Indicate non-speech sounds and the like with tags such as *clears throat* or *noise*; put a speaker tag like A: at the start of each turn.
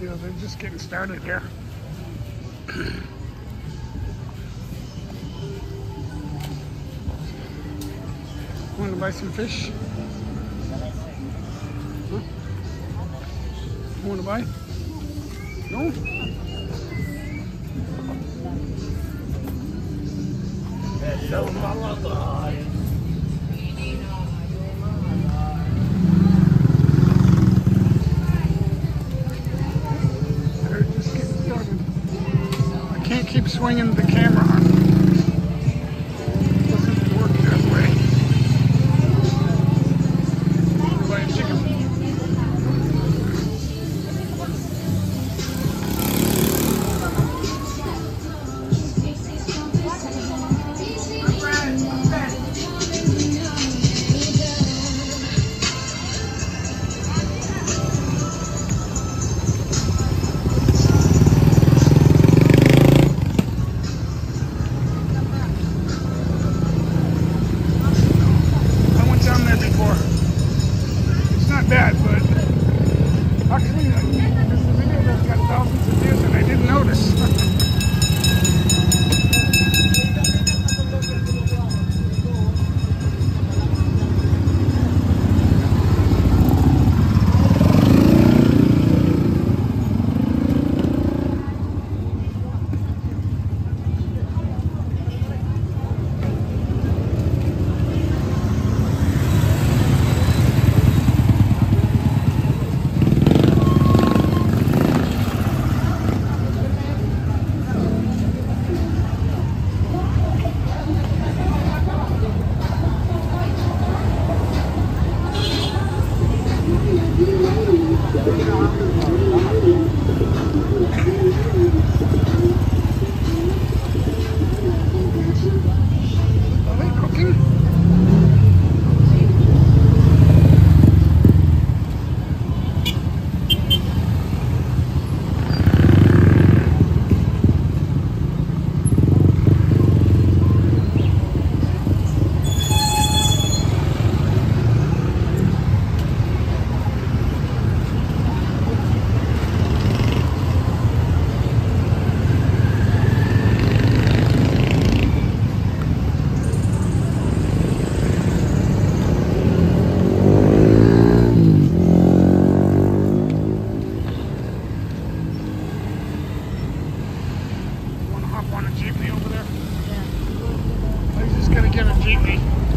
A: You know, they're just getting started here. *clears throat* Want to buy some fish? Huh? Want to buy? No? They're can't up on a jeepney over there? Yeah. He's just gonna get a jeepney.